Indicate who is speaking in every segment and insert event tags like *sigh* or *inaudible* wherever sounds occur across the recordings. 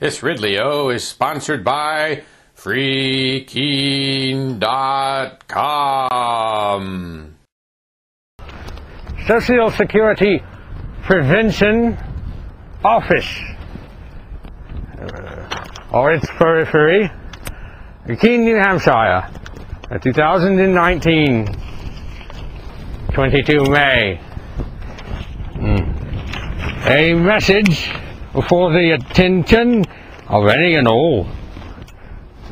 Speaker 1: This Ridley-O is sponsored by FreeKeene.com.
Speaker 2: Social Security Prevention Office, uh, or its periphery, Keene, New Hampshire, uh, 2019, 22 May. Mm. A message for the attention of any and all.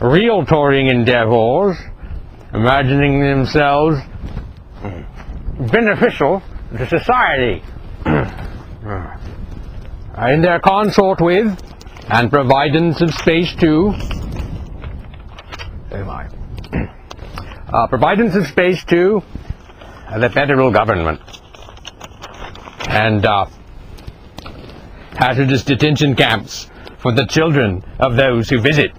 Speaker 2: Real realtoring endeavors, imagining themselves beneficial to society. *clears throat* In their consort with and providence of space to *clears throat* uh, providence of space to the federal government. And uh, hazardous detention camps for the children of those who visit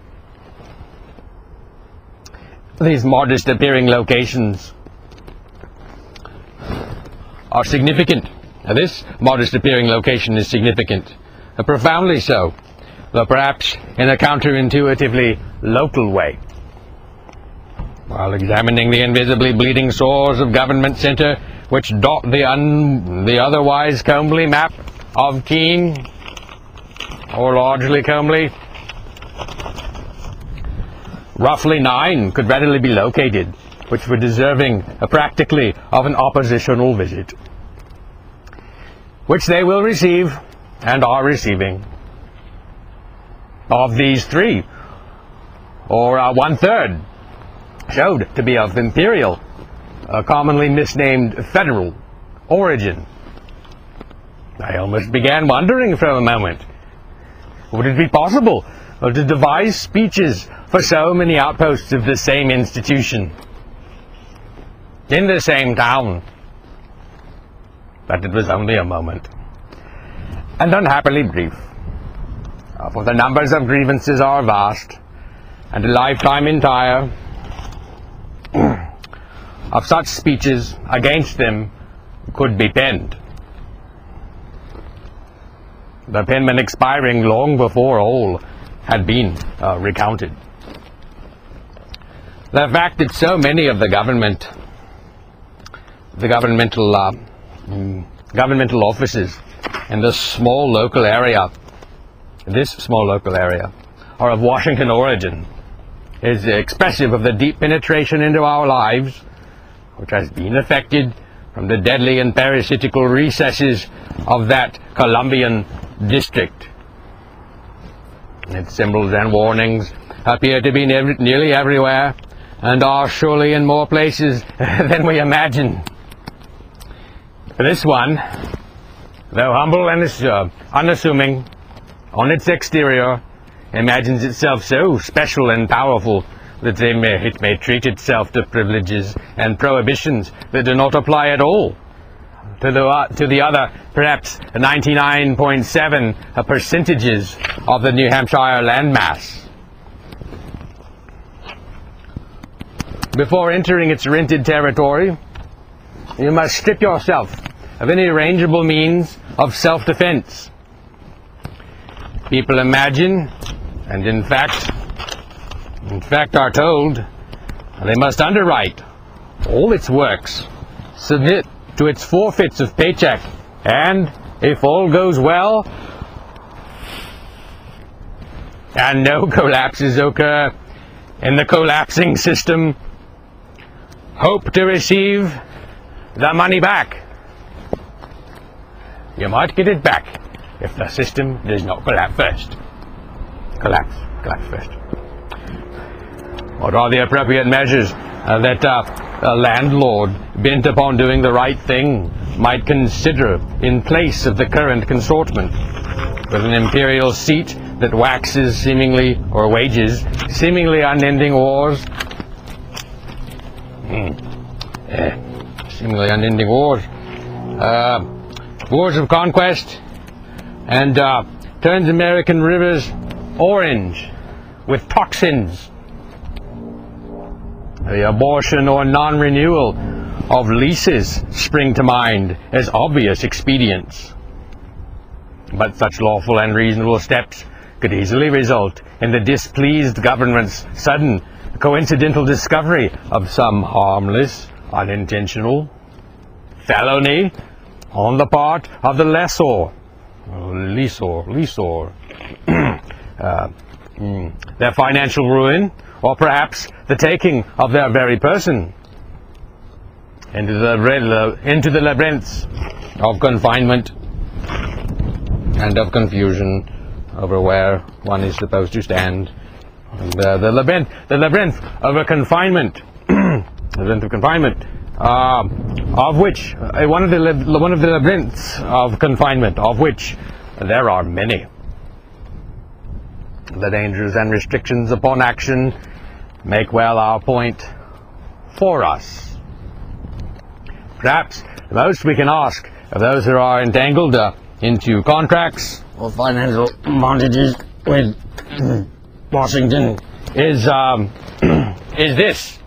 Speaker 2: these modest appearing locations are significant. Now, this modest appearing location is significant, uh, profoundly so, though perhaps in a counterintuitively local way. While examining the invisibly bleeding sores of Government Center, which dot the, the otherwise comely map of Keene, or largely comely, roughly nine could readily be located, which were deserving uh, practically of an oppositional visit, which they will receive and are receiving. Of these three, or uh, one third, showed to be of imperial, uh, commonly misnamed federal origin. I almost began wondering for a moment would it be possible to devise speeches for so many outposts of the same institution in the same town? But it was only a moment, and unhappily brief, uh, for the numbers of grievances are vast, and a lifetime entire *clears throat* of such speeches against them could be penned the penman expiring long before all had been uh, recounted. The fact that so many of the government, the governmental, uh, mm, governmental offices in this small local area, this small local area, are of Washington origin, is expressive of the deep penetration into our lives, which has been effected from the deadly and parasitical recesses of that Columbian district. Its symbols and warnings appear to be ne nearly everywhere and are surely in more places *laughs* than we imagine. This one, though humble and uh, unassuming on its exterior, imagines itself so special and powerful that may, it may treat itself to privileges and prohibitions that do not apply at all to the, uh, to the other, perhaps 99.7 percentages of the New Hampshire landmass. Before entering its rented territory, you must strip yourself of any rangeable means of self-defense. People imagine, and in fact, in fact are told, they must underwrite all its works, submit to its forfeits of paycheck. And if all goes well, and no *laughs* collapses occur in the collapsing system, hope to receive the money back. You might get it back if the system does not collapse first. Collapse, collapse first. What are the appropriate measures uh, that uh, a landlord bent upon doing the right thing might consider in place of the current consortment, with an imperial seat that waxes seemingly, or wages, seemingly unending wars. Hmm. Eh, seemingly unending wars. Uh, wars of conquest, and uh, turns American rivers orange with toxins the abortion or non-renewal of leases spring to mind as obvious expedients. But such lawful and reasonable steps could easily result in the displeased government's sudden coincidental discovery of some harmless, unintentional felony on the part of the lessor, lessor, lessor, *clears throat* uh, mm, their financial ruin, or perhaps the taking of their very person into the, into the labyrinths of confinement and of confusion over where one is supposed to stand. And, uh, the labyrinth, the labyrinth of a confinement, *clears throat* labyrinth of confinement, uh, of which uh, one of the one of the labyrinths of confinement, of which there are many. The dangers and restrictions upon action make well our point for us. Perhaps the most we can ask of those who are entangled uh, into contracts or financial bondages with *clears throat* Washington is um, *clears throat* is this: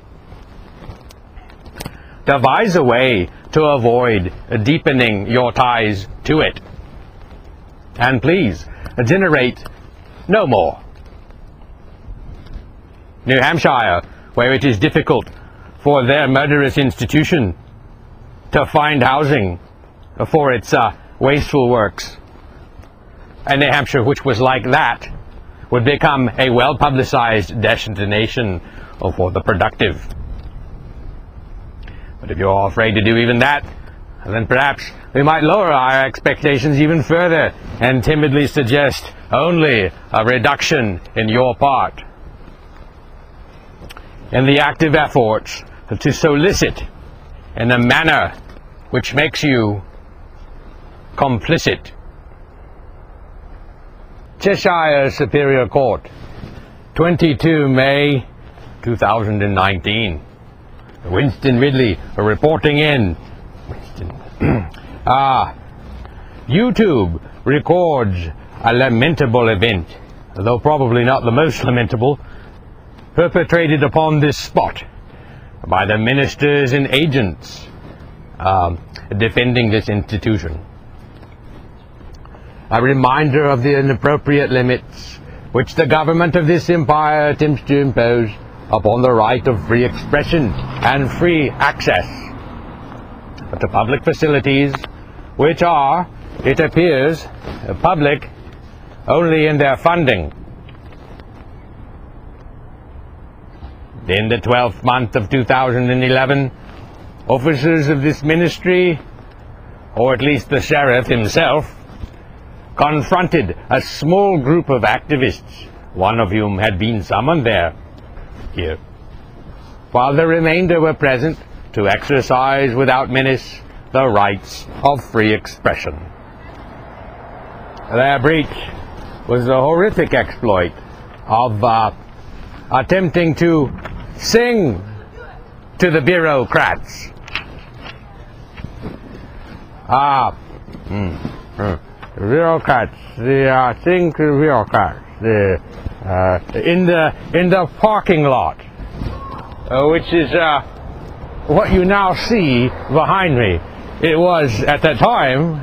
Speaker 2: devise a way to avoid deepening your ties to it, and please generate no more. New Hampshire, where it is difficult for their murderous institution to find housing for its uh, wasteful works. And New Hampshire, which was like that, would become a well publicized destination for the productive. But if you're afraid to do even that, then perhaps we might lower our expectations even further and timidly suggest only a reduction in your part. In the active efforts to solicit in a manner which makes you complicit. Cheshire Superior Court, 22 May 2019. Winston Ridley reporting in. Winston. *clears throat* ah, YouTube records a lamentable event, though probably not the most lamentable, perpetrated upon this spot by the ministers and agents um, defending this institution. A reminder of the inappropriate limits which the government of this empire attempts to impose upon the right of free expression and free access to public facilities, which are, it appears, public only in their funding. In the 12th month of 2011, officers of this ministry, or at least the sheriff himself, confronted a small group of activists, one of whom had been summoned there, here, while the remainder were present to exercise without menace the rights of free expression. Their breach was the horrific exploit of uh, attempting to sing to the bureaucrats Ah, mm, mm. bureaucrats, the uh, thing to bureaucrats, the uh, in the in the parking lot, uh, which is uh, what you now see behind me. It was at that time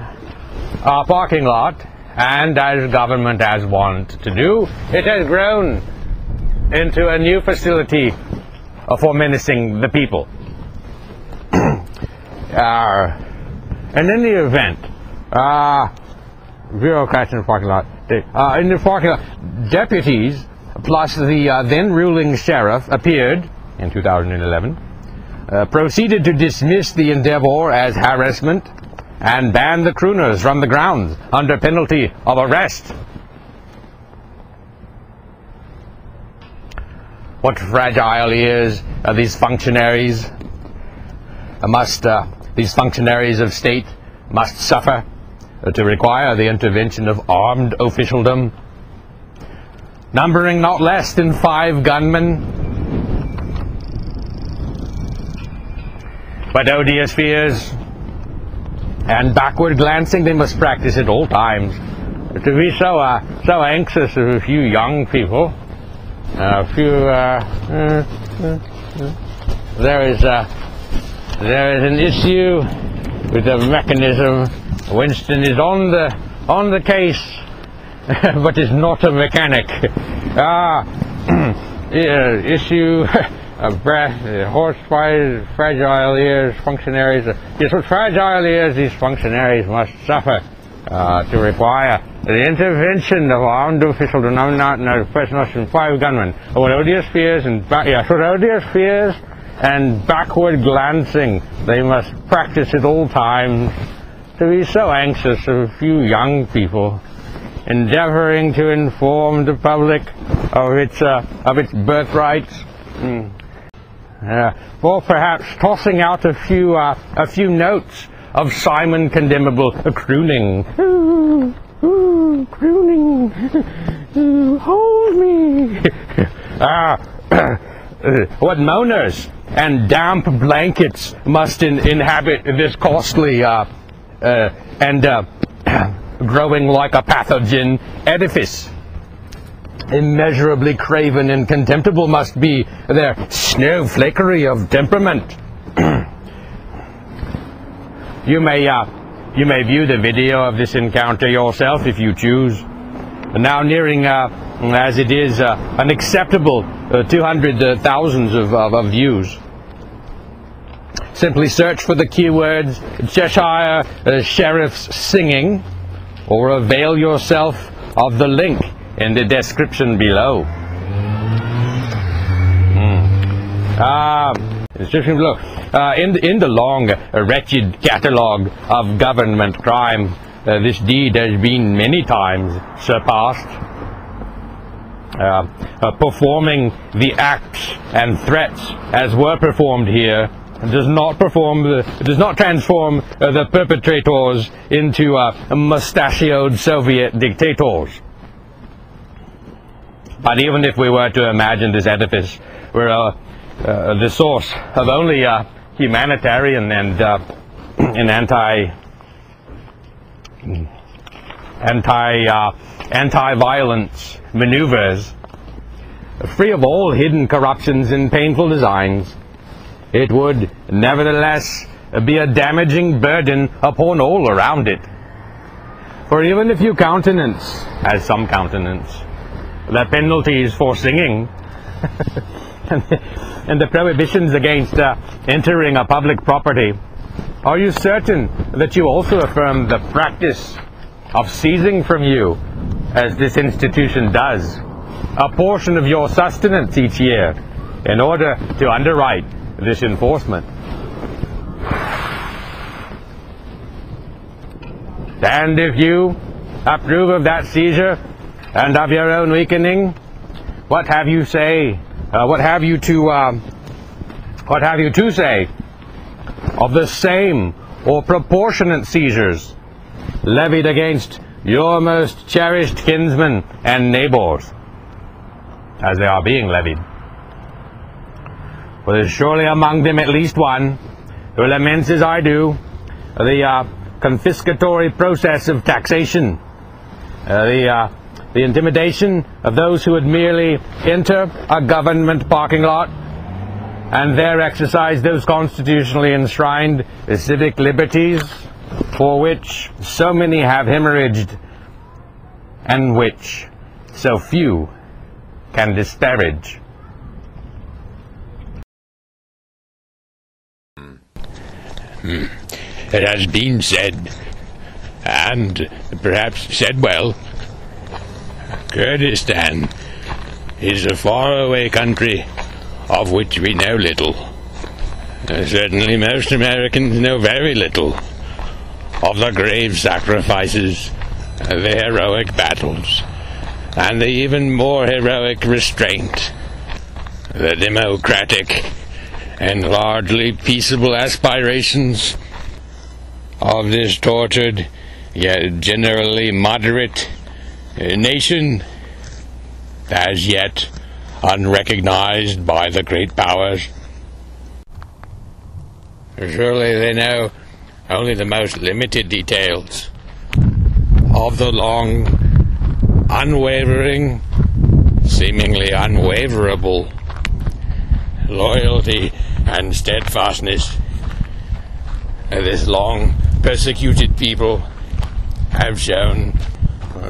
Speaker 2: a parking lot, and as government has wanted to do, it has grown into a new facility for menacing the people. *coughs* uh, and in the event, uh, bureaucrats in the parking lot, uh, in the parking lot, deputies plus the uh, then ruling sheriff appeared in 2011, uh, proceeded to dismiss the endeavor as harassment and ban the crooners from the grounds under penalty of arrest. What fragile ears are these functionaries must uh, these functionaries of state must suffer to require the intervention of armed officialdom, numbering not less than five gunmen. But odious fears and backward glancing they must practice at all times. To be so uh, so anxious of a few young people, a few. Uh, uh, uh, uh there is uh, there is an issue with the mechanism. Winston is on the on the case *laughs* but is not a mechanic. Ah, *clears throat* issue *laughs* of breath, uh, horse fighters, fragile ears, functionaries. Uh, yes, with fragile ears, these functionaries must suffer uh, to require the intervention of armed official to nominate and five gunmen. With odious fears and ba- yes, with odious fears and backward glancing, they must practice at all times to be so anxious of a few young people, endeavoring to inform the public of its uh, of its birthrights. Mm. Or perhaps tossing out a few uh, a few notes of Simon Condemnable crooning. Ooh, ooh, crooning. Ooh, hold me. *laughs* ah, *clears throat* what moaners and damp blankets must in, inhabit this costly uh, uh, and uh, *clears throat* growing like a pathogen edifice. Immeasurably craven and contemptible must be their snowflakery of temperament. *clears throat* you may uh, you may view the video of this encounter yourself if you choose. Now nearing, uh, as it is, uh, an acceptable uh, 200,000 of, of, of views. Simply search for the keywords Cheshire uh, Sheriff's Singing or avail yourself of the link in the description below. Mm. Description below. Uh, in, the, in the long, uh, wretched catalogue of government crime, uh, this deed has been many times surpassed. Uh, uh, performing the acts and threats as were performed here does not perform does not transform the perpetrators into mustachioed Soviet dictators. But even if we were to imagine this edifice were uh, the source of only uh, humanitarian and uh, *clears throat* anti anti uh, anti-violence maneuvers, free of all hidden corruptions and painful designs, it would nevertheless be a damaging burden upon all around it. For even if you countenance, as some countenance, the penalties for singing *laughs* and the prohibitions against uh, entering a public property, are you certain that you also affirm the practice of seizing from you, as this institution does, a portion of your sustenance each year in order to underwrite this enforcement? And if you approve of that seizure and of your own weakening, what have you say? Uh, what have you to? Um, what have you to say of the same or proportionate seizures levied against your most cherished kinsmen and neighbors, as they are being levied? For there's surely among them at least one who laments as I do the uh, confiscatory process of taxation, uh, the uh, the intimidation of those who would merely enter a government parking lot and there exercise those constitutionally enshrined civic liberties for which so many have hemorrhaged and which so few can disparage. Hmm. Hmm.
Speaker 3: It has been said, and perhaps said well, Kurdistan is a faraway country of which we know little. Uh, certainly, most Americans know very little of the grave sacrifices, the heroic battles, and the even more heroic restraint, the democratic and largely peaceable aspirations of this tortured yet generally moderate uh, nation as yet unrecognized by the great powers. Surely they know only the most limited details of the long, unwavering, seemingly unwaverable loyalty and steadfastness this long persecuted people have shown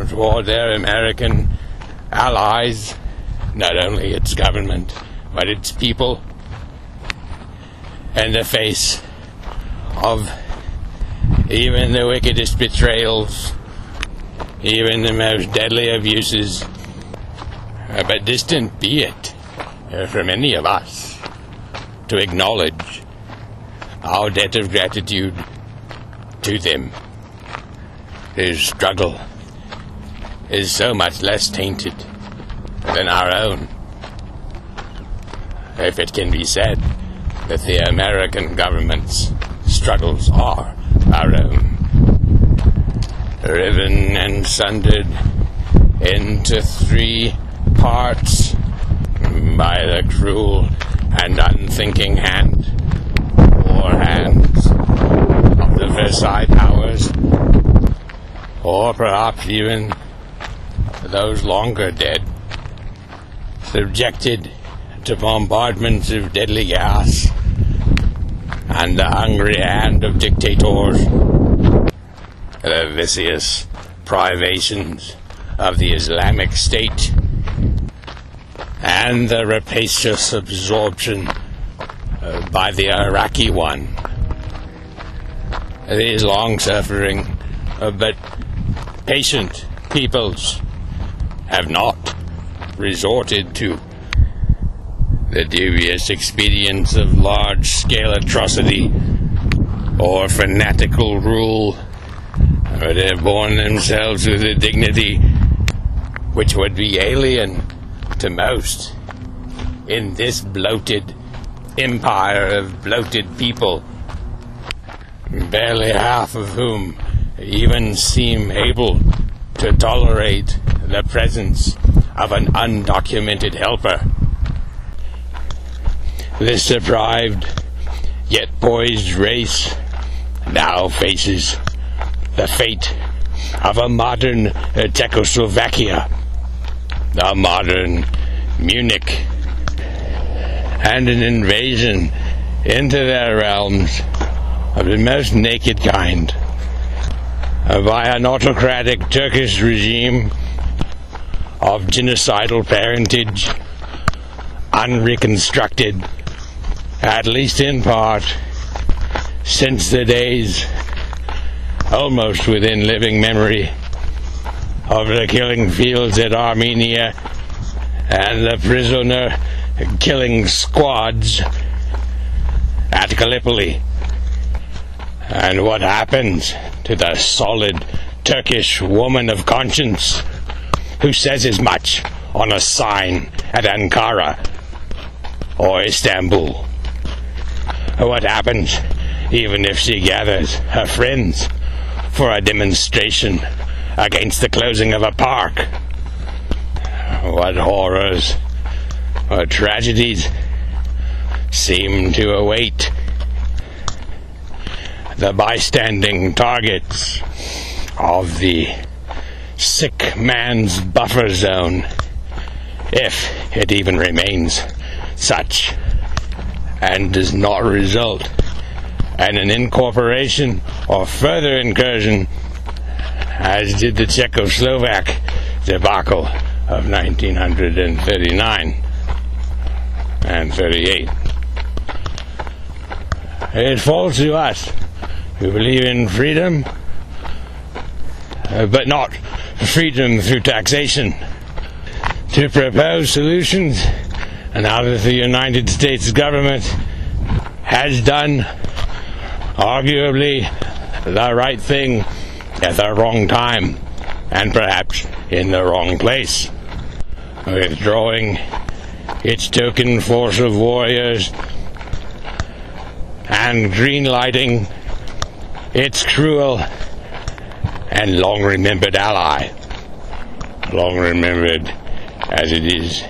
Speaker 2: toward their American allies, not only its government, but its people, in the face of even the wickedest betrayals, even the most deadly abuses. Uh, But distant be it uh, from any of us to acknowledge our debt of gratitude to them. His struggle is so much less tainted than our own. If it can be said that the American government's struggles are our own. Riven and sundered into three parts by the cruel and unthinking hand or hands of the Versailles powers, or perhaps even those longer dead, subjected to bombardments of deadly gas and the hungry hand of dictators, the vicious privations of the Islamic State, and the rapacious absorption by the Iraqi one. These long suffering but patient peoples have not resorted to the dubious expedients of large scale atrocity or fanatical rule, but have borne themselves with a dignity which would be alien to most in this bloated empire of bloated people, barely half of whom even seem able to tolerate the presence of an undocumented helper. This deprived yet poised race now faces the fate of a modern uh, Czechoslovakia, a modern Munich, and an invasion into their realms of the most naked kind uh, by an autocratic Turkish regime of genocidal parentage, unreconstructed, at least in part, since the days almost within living memory of the killing fields at Armenia and the prisoner killing squads at Gallipoli. And what happens to the solid Turkish woman of conscience who says as much on a sign at Ankara or Istanbul? What happens even if she gathers her friends for a demonstration against the closing of a park? What horrors, what tragedies seem to await the bystanding targets of the sick man's buffer zone, if it even remains such, and does not result in an incorporation or further incursion, as did the Czechoslovak debacle of 1939 and 38. It falls to us who believe in freedom, uh, but not freedom through taxation, to propose solutions, and now that the United States government has done arguably the right thing at the wrong time, and perhaps in the wrong place, withdrawing its token force of warriors and greenlighting its cruel and long remembered ally. Long remembered as it is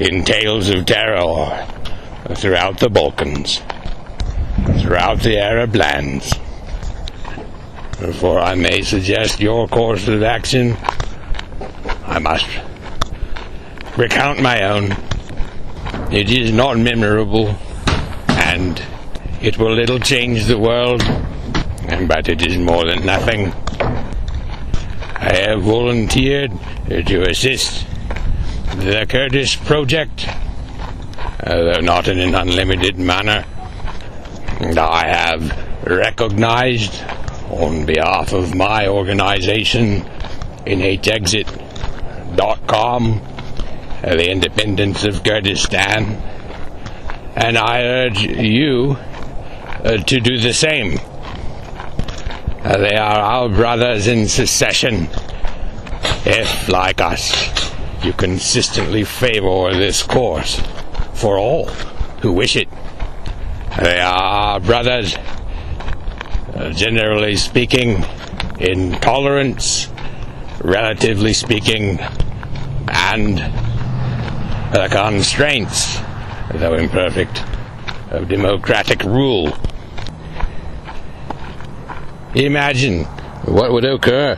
Speaker 2: in tales of terror throughout the Balkans, throughout the Arab lands. Before I may suggest your course of action, I must recount my own. It is not memorable, and it will little change the world, but it is more than nothing.
Speaker 4: I have volunteered to assist the Kurdish project, though not in an unlimited manner. And I have recognized on behalf of my organization, NHExit.com, uh, the independence of Kurdistan, and I urge you uh, to do the same. Uh, they are our brothers in secession. If, like us, you consistently favor this course for all who wish it, they are our brothers, uh, generally speaking, in tolerance, relatively speaking, and the constraints, though imperfect, of democratic rule. Imagine what would occur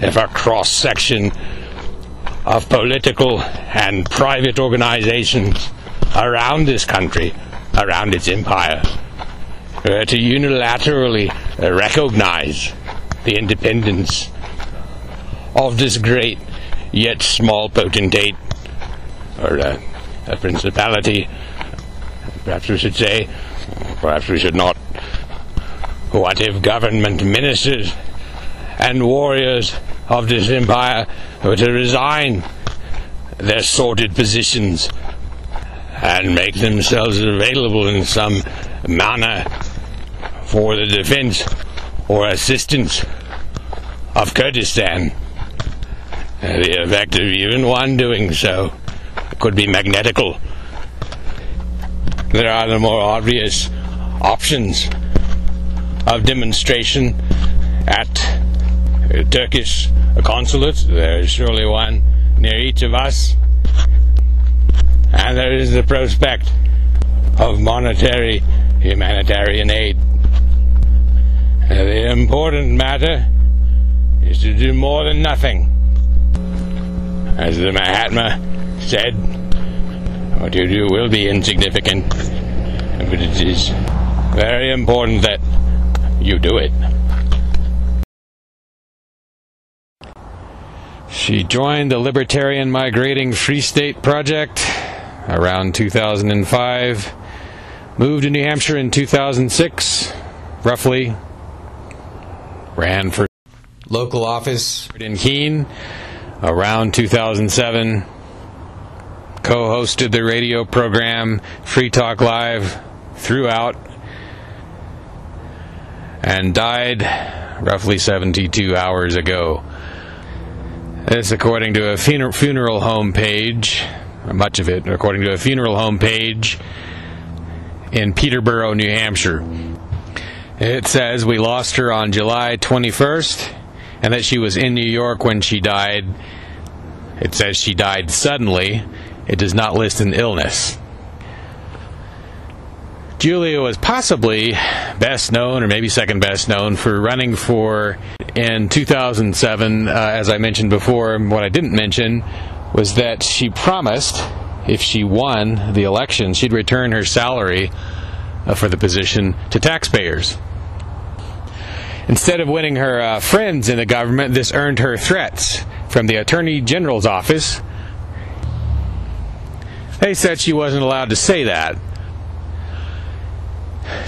Speaker 4: if a cross section of political and private organizations around this country, around its empire, were to unilaterally recognize the independence of this great yet small potentate, or uh, a principality, perhaps we should say, perhaps we should not. What if government ministers and warriors of this empire were to resign their sordid positions and make themselves available in some manner for the defense or assistance of Kurdistan? The effect of even one doing so could be magnetical. There are the more obvious options of demonstration at a Turkish consulate. There is surely one near each of us. And there is the prospect of monetary humanitarian aid. Uh, the important matter is to do more than nothing. As the Mahatma said, what you do will be insignificant, but it is very important that you do it.
Speaker 2: She joined the Libertarian Migrating Free State Project around 2005, moved to New Hampshire in 2006, roughly, ran for local office in Keene around 2007, co hosted the radio program Free Talk Live throughout, and died roughly 72 hours ago. This, according to a funer- funeral home page, much of it, according to a funeral home page in Peterborough, New Hampshire. It says we lost her on July 21st and that she was in New York when she died. It says she died suddenly. It does not list an illness. Julia was possibly best known, or maybe second best known, for running for in 2007. Uh, as I mentioned before, what I didn't mention was that she promised if she won the election, she'd return her salary uh, for the position to taxpayers. Instead of winning her uh, friends in the government, this earned her threats from the Attorney General's office. They said she wasn't allowed to say that.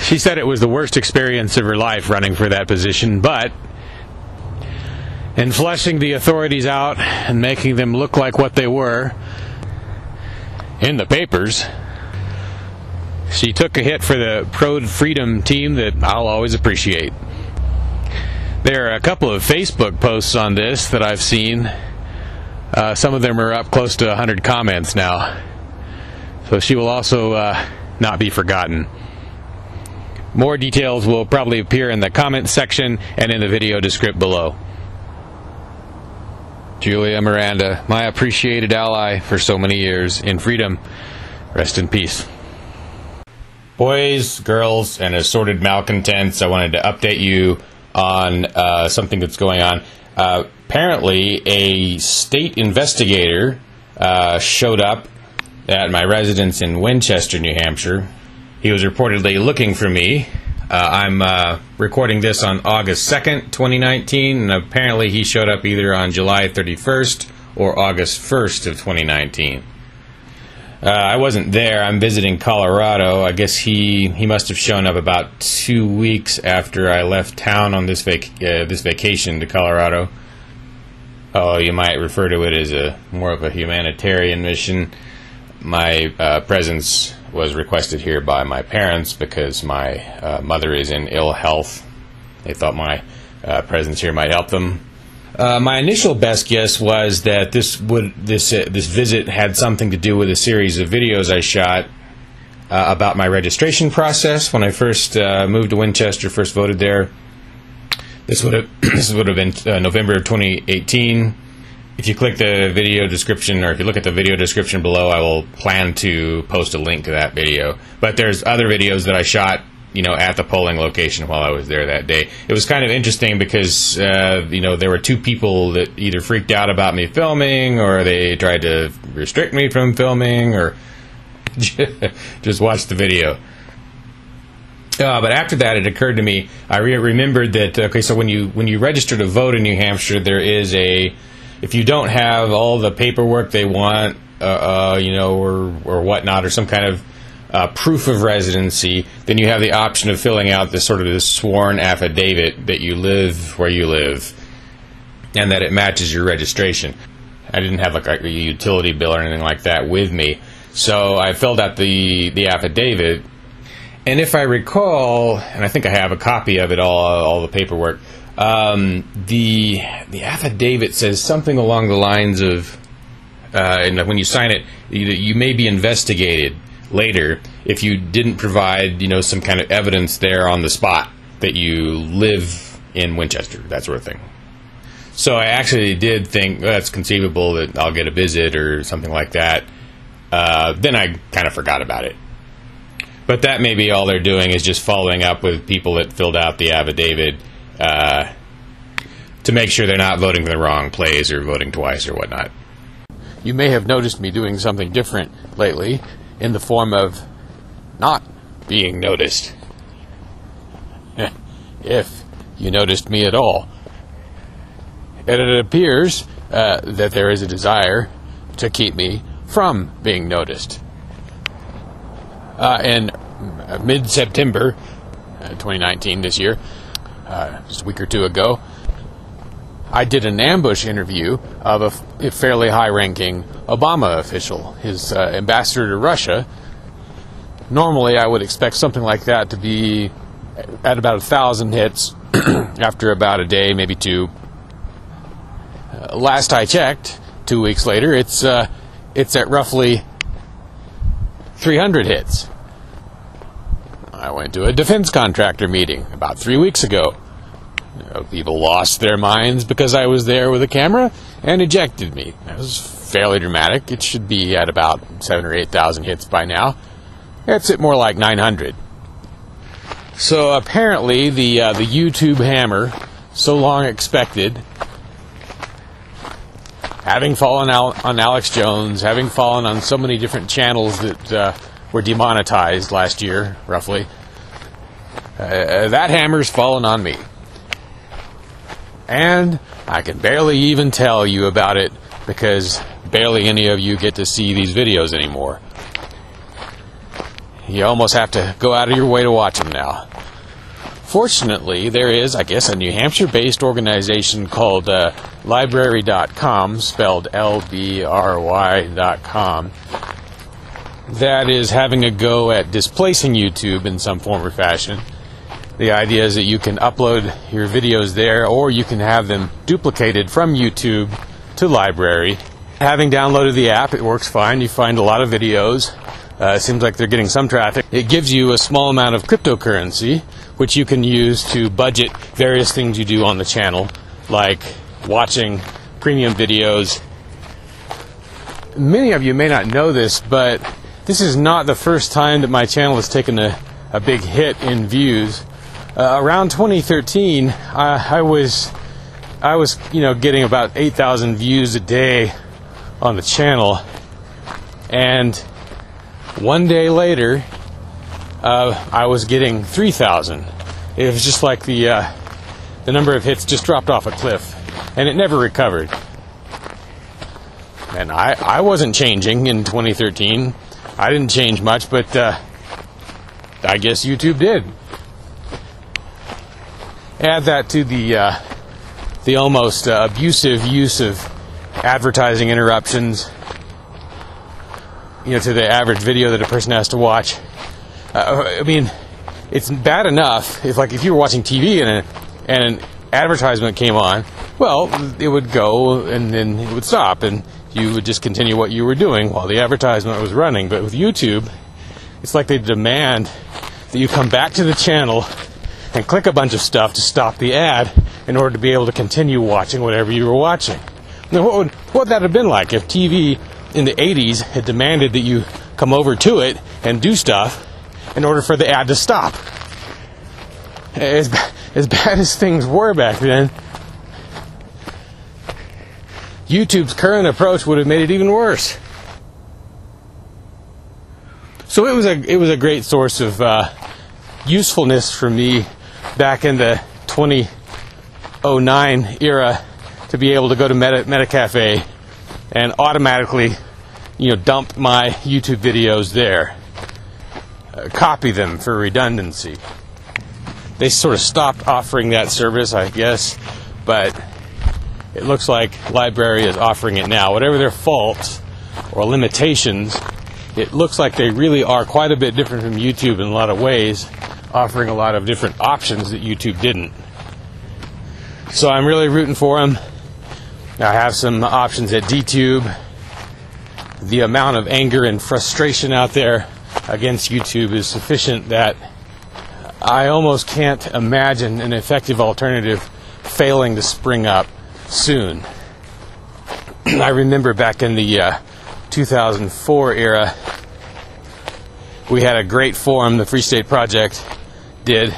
Speaker 2: She said it was the worst experience of her life running for that position, but in fleshing the authorities out and making them look like what they were in the papers, she took a hit for the pro freedom team that I'll always appreciate. There are a couple of Facebook posts on this that I've seen. Uh, some of them are up close to 100 comments now. So she will also uh, not be forgotten. More details will probably appear in the comment section and in the video description below. Julia Miranda, my appreciated ally for so many years in freedom. Rest in peace. Boys, girls, and assorted malcontents, I wanted to update you on uh, something that's going on. Uh, apparently, a state investigator uh, showed up at my residence in Winchester, New Hampshire. He was reportedly looking for me Uh, I'm uh, recording this on August 2nd, 2019, and apparently he showed up either on July 31st or August 1st of 2019. Uh, I wasn't there. I'm visiting Colorado. I guess he he must have shown up about two weeks after I left town on this vac- uh, this vacation to Colorado. Oh, you might refer to it as a more of a humanitarian mission. My uh, presence was requested here by my parents because my uh, mother is in ill health. They thought my uh, presence here might help them. Uh, my initial best guess was that this would this uh, this visit had something to do with a series of videos I shot uh, about my registration process when I first uh, moved to Winchester, first voted there. This would have *clears throat* this would have been November of 2018. If you click the video description, or if you look at the video description below, I will plan to post a link to that video. But there's other videos that I shot you know, at the polling location while I was there that day. It was kind of interesting because, uh, you know, there were two people that either freaked out about me filming or they tried to restrict me from filming or *laughs* just watch the video. Uh, but after that, it occurred to me. I re- remembered that okay, so when you when you register to vote in New Hampshire, there is a if you don't have all the paperwork they want, uh, uh, you know, or or whatnot, or some kind of uh, proof of residency, then you have the option of filling out this sort of this sworn affidavit that you live where you live and that it matches your registration. I didn't have like a utility bill or anything like that with me, so I filled out the the affidavit. And if I recall, and I think I have a copy of it all, all the paperwork. Um, the the affidavit says something along the lines of, uh, and when you sign it, you, you may be investigated later if you didn't provide, you know, some kind of evidence there on the spot that you live in Winchester, that sort of thing. So I actually did think that's conceivable that I'll get a visit or something like that. Uh, then I kind of forgot about it. But that may be all they're doing is just following up with people that filled out the affidavit uh, to make sure they're not voting for the wrong place or voting twice or whatnot. You may have noticed me doing something different lately in the form of not being noticed. *laughs* if you noticed me at all. And it appears uh, that there is a desire to keep me from being noticed. Uh, in mid September uh, 2019, this year, uh, just a week or two ago, I did an ambush interview of a fairly high ranking Obama official, his uh, ambassador to Russia. Normally, I would expect something like that to be at about a thousand hits *clears throat* after about a day, maybe two. Uh, last I checked, two weeks later, it's uh, it's at roughly 300 hits. I went to a defense contractor meeting about three weeks ago. You know, people lost their minds because I was there with a camera and ejected me. That was fairly dramatic. It should be at about seven or eight thousand hits by now. It's at more like 900. So apparently, the uh, the YouTube hammer, so long expected, having fallen out on Alex Jones, having fallen on so many different channels that uh, were demonetized last year, roughly, uh, that hammer's fallen on me. And I can barely even tell you about it because barely any of you get to see these videos anymore. You almost have to go out of your way to watch them now. Fortunately, there is, I guess, a New Hampshire based organization called uh, LBRY.com, spelled L B R Y.com, that is having a go at displacing YouTube in some form or fashion. The idea is that you can upload your videos there or you can have them duplicated from YouTube to library. Having downloaded the app, it works fine. You find a lot of videos. Uh, it seems like they're getting some traffic. It gives you a small amount of cryptocurrency, which you can use to budget various things you do on the channel, like watching premium videos. Many of you may not know this, but this is not the first time that my channel has taken a, a big hit in views. Uh, around 2013, I, I was I was you know getting about 8,000 views a day on the channel, and one day later, uh, I was getting 3,000 it was just like the uh, the number of hits just dropped off a cliff, and it never recovered. And I I wasn't changing in 2013. I didn't change much, but uh, I guess YouTube did. Add that to the uh, the almost uh, abusive use of advertising interruptions. You know, to the average video that a person has to watch. Uh, I mean, it's bad enough if, like, if you were watching TV and a, and an advertisement came on, well, it would go and then it would stop, and you would just continue what you were doing while the advertisement was running. But with YouTube, it's like they demand that you come back to the channel and click a bunch of stuff to stop the ad in order to be able to continue watching whatever you were watching. Now, what would, what that have been like if TV in the 80s had demanded that you come over to it and do stuff in order for the ad to stop? As, as bad as things were back then, YouTube's current approach would have made it even worse. So it was a it was a great source of uh, usefulness for me back in the 2009 era to be able to go to Meta, MetaCafe and automatically, you know, dump my YouTube videos there, uh, copy them for redundancy. They sort of stopped offering that service, I guess, but it looks like LBRY is offering it now. Whatever their faults or limitations, it looks like they really are quite a bit different from YouTube in a lot of ways, offering a lot of different options that YouTube didn't. So I'm really rooting for them. I have some options at DTube. The amount of anger and frustration out there against YouTube is sufficient that I almost can't imagine an effective alternative failing to spring up soon. *clears throat* I remember back in the uh, 2004 era, we had a great forum, the Free State Project did,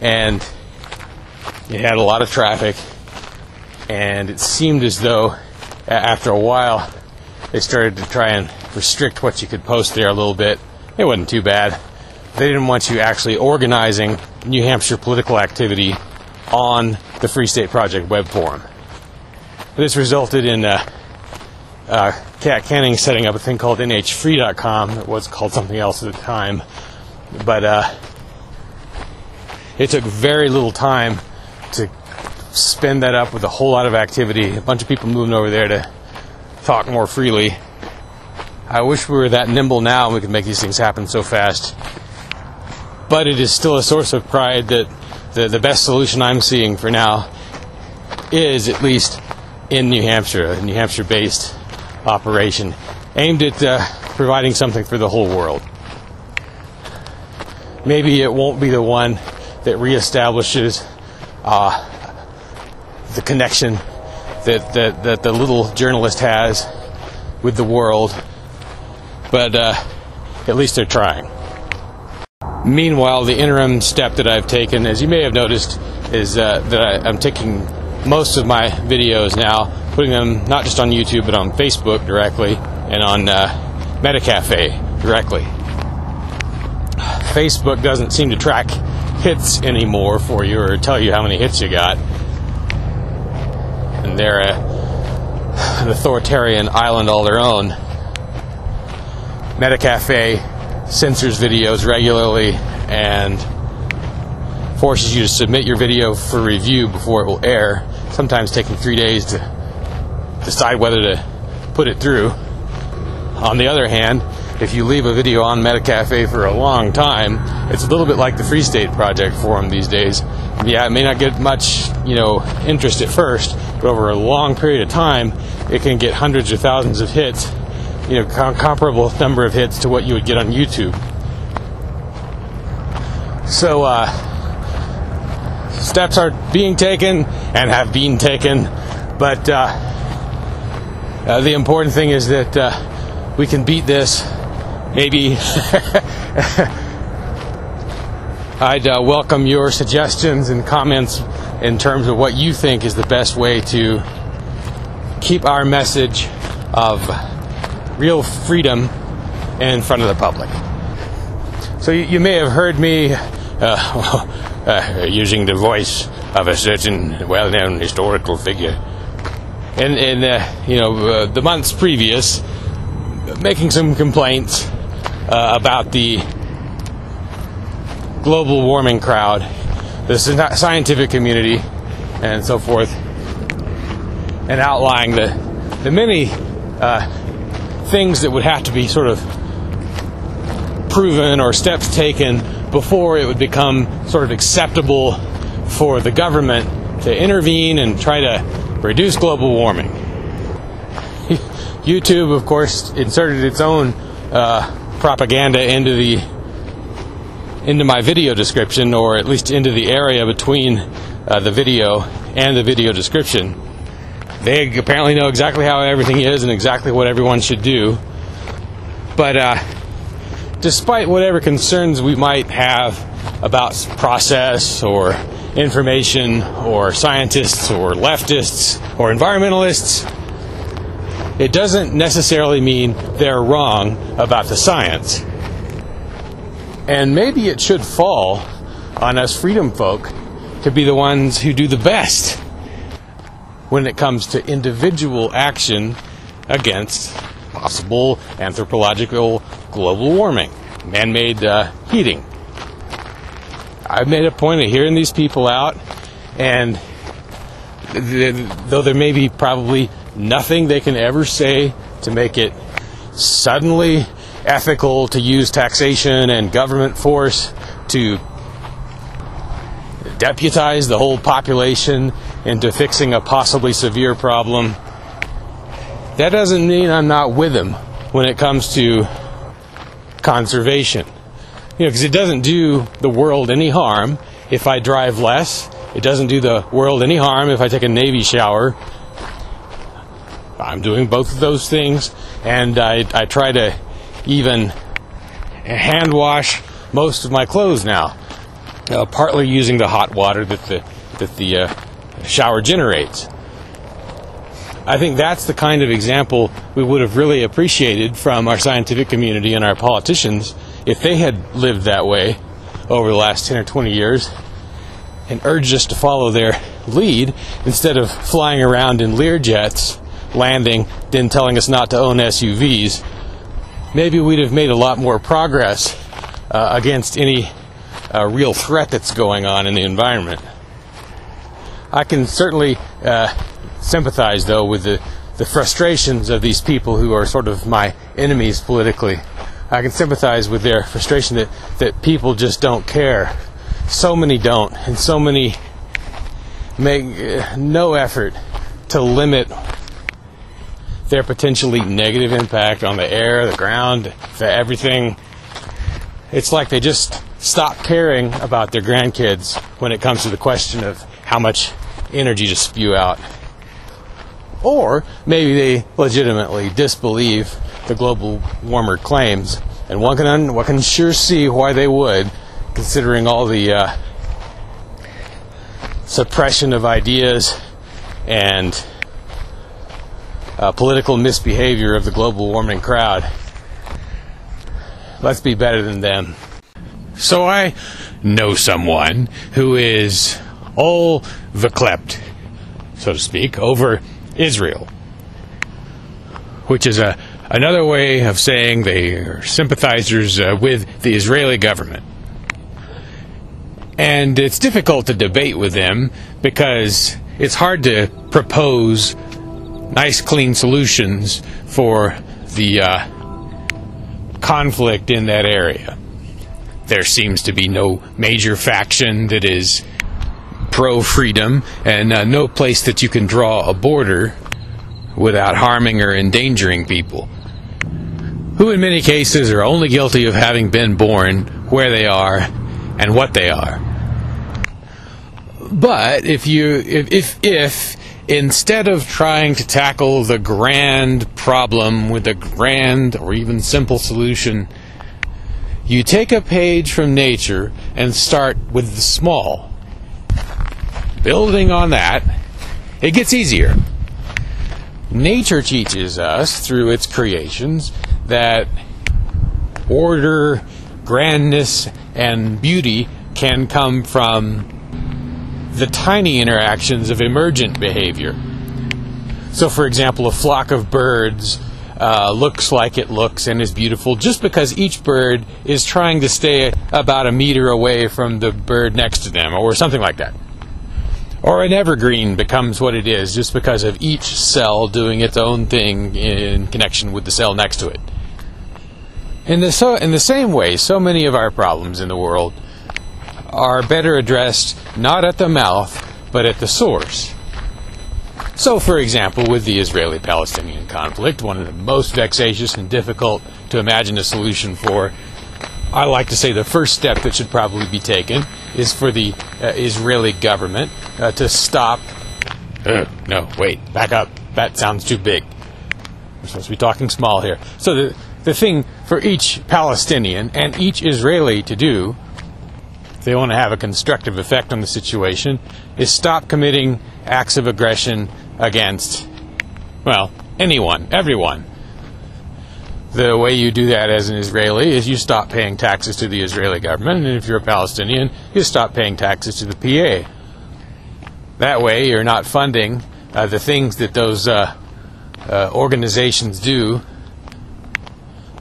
Speaker 2: and it had a lot of traffic. And it seemed as though after a while they started to try and restrict what you could post there a little bit. It wasn't too bad. They didn't want you actually organizing New Hampshire political activity on the Free State Project web forum. This resulted in uh, uh, Kat Kanning setting up a thing called nhfree.com. It was called something else at the time, but uh, it took very little time to spend that up with a whole lot of activity. A bunch of people moving over there to talk more freely. I wish we were that nimble now and we could make these things happen so fast. But it is still a source of pride that the, the best solution I'm seeing for now is at least in New Hampshire, a New Hampshire based operation aimed at uh, providing something for the whole world. Maybe it won't be the one that reestablishes uh, the connection that, that, that the little journalist has with the world, but uh, at least they're trying. Meanwhile, the interim step that I've taken, as you may have noticed, is uh, that I, I'm taking most of my videos now, putting them not just on YouTube but on Facebook directly and on uh, Metacafe directly. Facebook doesn't seem to track hits anymore for you or tell you how many hits you got. And they're a, an authoritarian island all their own. Metacafe censors videos regularly and forces you to submit your video for review before it will air, sometimes taking three days to decide whether to put it through. On the other hand, if you leave a video on Metacafe for a long time, it's a little bit like the Free State Project forum these days. Yeah, it may not get much, you know, interest at first, but over a long period of time, it can get hundreds or thousands of hits, you know, com- comparable *laughs* number of hits to what you would get on YouTube. So, uh, steps are being taken and have been taken, but uh, uh, the important thing is that uh, we can beat this. Maybe *laughs* I'd uh, welcome your suggestions and comments in terms of what you think is the best way to keep our message of real freedom in front of the public. So you, you may have heard me uh, *laughs*
Speaker 4: uh, using the voice of a certain well-known historical figure.
Speaker 2: And, and uh, you know, uh, the months previous, making some complaints uh, about the global warming crowd, the scientific community, and so forth, and outlining the, the many uh, things that would have to be sort of proven or steps taken before it would become sort of acceptable for the government to intervene and try to reduce global warming. *laughs* YouTube, of course, inserted its own uh, propaganda into the into my video description, or at least into the area between uh, the video and the video description. They apparently know exactly how everything is and exactly what everyone should do. But uh, despite whatever concerns we might have about process or information or scientists or leftists or environmentalists, it doesn't necessarily mean they're wrong about the science. And maybe it should fall on us freedom folk to be the ones who do the best when it comes to individual action against possible anthropological global warming, man made uh, heating. I've made a point of hearing these people out, and th- though there may be probably nothing they can ever say to make it suddenly ethical to use taxation and government force to deputize the whole population into fixing a possibly severe problem, that doesn't mean I'm not with them when it comes to conservation. You know, because it doesn't do the world any harm if I drive less. It doesn't do the world any harm if I take a Navy shower. I'm doing both of those things, and I, I try to even hand wash most of my clothes now, uh, partly using the hot water that the that the uh, shower generates. I think that's the kind of example we would have really appreciated from our scientific community and our politicians if they had lived that way over the last 10 or 20 years and urged us to follow their lead instead of flying around in Learjets, landing, than telling us not to own SUVs. Maybe we'd have made a lot more progress uh, against any uh, real threat that's going on in the environment. I can certainly uh, sympathize, though, with the, the frustrations of these people who are sort of my enemies politically. I can sympathize with their frustration that, that people just don't care. So many don't, and so many make uh, no effort to limit their potentially negative impact on the air, the ground, the everything. It's like they just stop caring about their grandkids when it comes to the question of how much energy to spew out. Or maybe they legitimately disbelieve the global warmer claims, and one can un- one can sure see why they would, considering all the uh, suppression of ideas and uh, political misbehavior of the global warming crowd. Let's be better than them. So I know someone who is all verklept, so to speak, over Israel, which is a another way of saying they are sympathizers uh, with the Israeli government. And it's difficult to debate with them because it's hard to propose nice, clean solutions for the uh, conflict in that area. There seems to be no major faction that is pro freedom and uh, no place that you can draw a border without harming or endangering people, who in many cases are only guilty of having been born where they are and what they are. But if you if if, if instead of trying to tackle the grand problem with a grand or even simple solution, you take a page from nature and start with the small. Building on that, it gets easier. Nature teaches us through its creations that order, grandness, and beauty can come from the tiny interactions of emergent behavior. So, for example, a flock of birds uh, looks like it looks and is beautiful just because each bird is trying to stay about a meter away from the bird next to them, or something like that. Or an evergreen becomes what it is just because of each cell doing its own thing in connection with the cell next to it. In the, so, in the same way, so many of our problems in the world are better addressed not at the mouth, but at the source. So, for example, with the Israeli Palestinian conflict, one of the most vexatious and difficult to imagine a solution for, I like to say the first step that should probably be taken is for the uh, Israeli government uh, to stop. Uh, no, wait, back up. That sounds too big. We're supposed to be talking small here. So, the, the thing for each Palestinian and each Israeli to do, they want to have a constructive effect on the situation, is stop committing acts of aggression against, well, anyone, everyone. The way you do that as an Israeli is you stop paying taxes to the Israeli government, and if you're a Palestinian, you stop paying taxes to the PA. That way, you're not funding uh, the things that those uh, uh, organizations do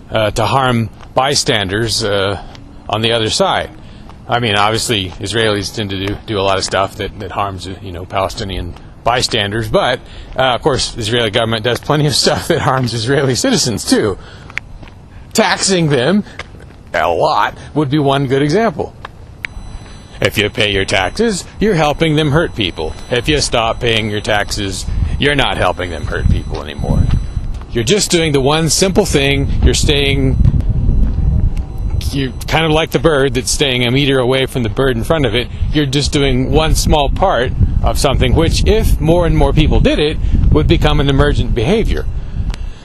Speaker 2: uh, to harm bystanders uh, on the other side. I mean, obviously, Israelis tend to do, do a lot of stuff that, that harms, you know, Palestinian bystanders, but uh, of course, the Israeli government does plenty of *laughs* stuff that harms Israeli citizens too. Taxing them a lot would be one good example. If you pay your taxes, you're helping them hurt people. If you stop paying your taxes, you're not helping them hurt people anymore. You're just doing the one simple thing. You're staying. You're kind of like the bird that's staying a meter away from the bird in front of it. You're just doing one small part of something, which, if more and more people did it, would become an emergent behavior.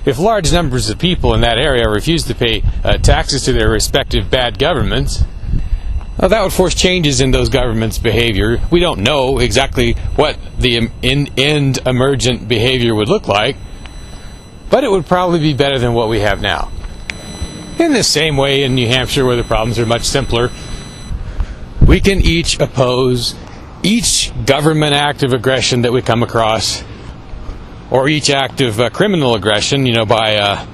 Speaker 2: If large numbers of people in that area refuse to pay uh, taxes to their respective bad governments, well, that would force changes in those governments' behavior. We don't know exactly what the in, end emergent behavior would look like, but it would probably be better than what we have now. In the same way, in New Hampshire, where the problems are much simpler, we can each oppose each government act of aggression that we come across, or each act of uh, criminal aggression, you know, by uh,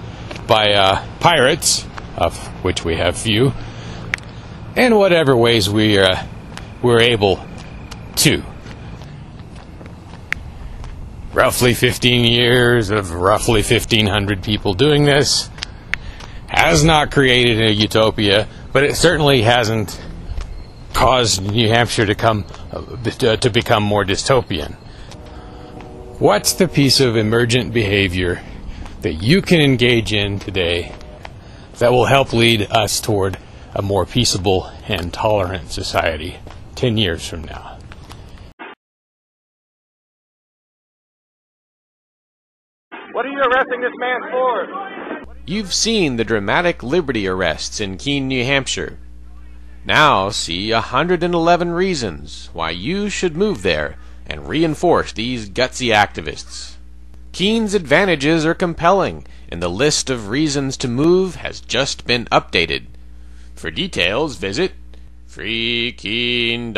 Speaker 2: by uh, pirates, of which we have few, in whatever ways we uh, we're able to. Roughly 15 years of roughly 1,500 people doing this has not created a utopia, but it certainly hasn't caused New Hampshire to come uh, to become more dystopian. What's the piece of emergent behavior that you can engage in today that will help lead us toward a more peaceable and tolerant society 10 years from now?
Speaker 5: What are you arresting this man for?
Speaker 6: You've seen the dramatic liberty arrests in Keene, New Hampshire. Now see 111 reasons why you should move there and reinforce these gutsy activists. Keene's advantages are compelling, and the list of reasons to move has just been updated. For details, visit freekeene.com.